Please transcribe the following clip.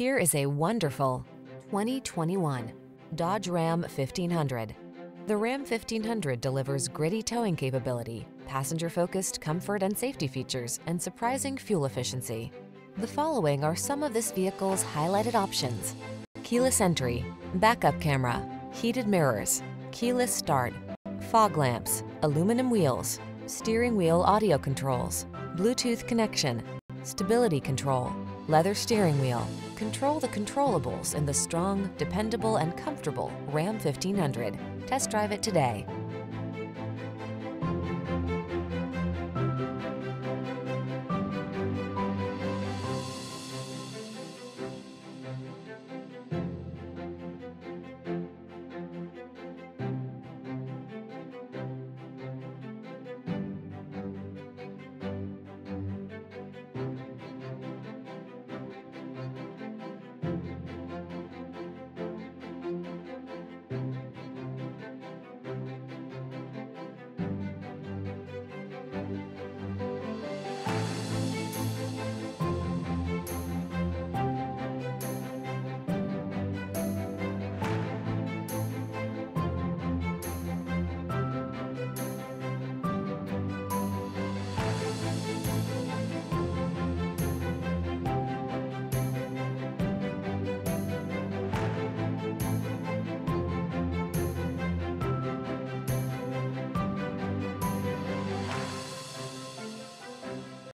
Here is a wonderful 2021 Dodge Ram 1500. The Ram 1500 delivers gritty towing capability, passenger-focused comfort and safety features, and surprising fuel efficiency. The following are some of this vehicle's highlighted options. Keyless entry, backup camera, heated mirrors, keyless start, fog lamps, aluminum wheels, steering wheel audio controls, Bluetooth connection, stability control, leather steering wheel. Control the controllables in the strong, dependable, and comfortable Ram 1500. Test drive it today.